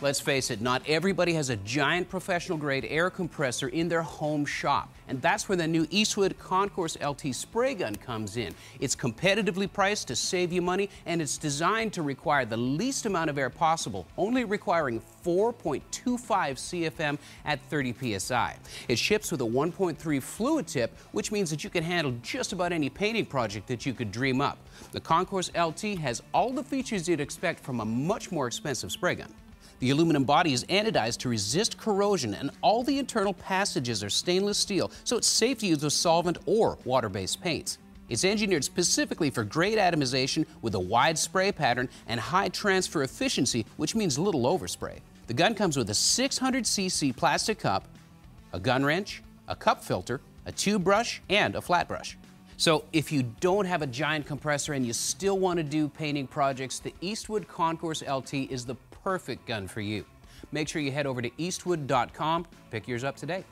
Let's face it, not everybody has a giant professional grade air compressor in their home shop. And that's where the new Eastwood Concours LT spray gun comes in. It's competitively priced to save you money and it's designed to require the least amount of air possible, only requiring 4.25 CFM at 30 psi. It ships with a 1.3 fluid tip, which means that you can handle just about any painting project that you could dream up. The Concours LT has all the features you'd expect from a much more expensive spray gun. The aluminum body is anodized to resist corrosion, and all the internal passages are stainless steel, so it's safe to use with solvent or water-based paints. It's engineered specifically for great atomization with a wide spray pattern and high transfer efficiency, which means little overspray. The gun comes with a 600cc plastic cup, a gun wrench, a cup filter, a tube brush, and a flat brush. So if you don't have a giant compressor and you still want to do painting projects, the Eastwood Concours LT is the perfect gun for you. Make sure you head over to eastwood.com, pick yours up today.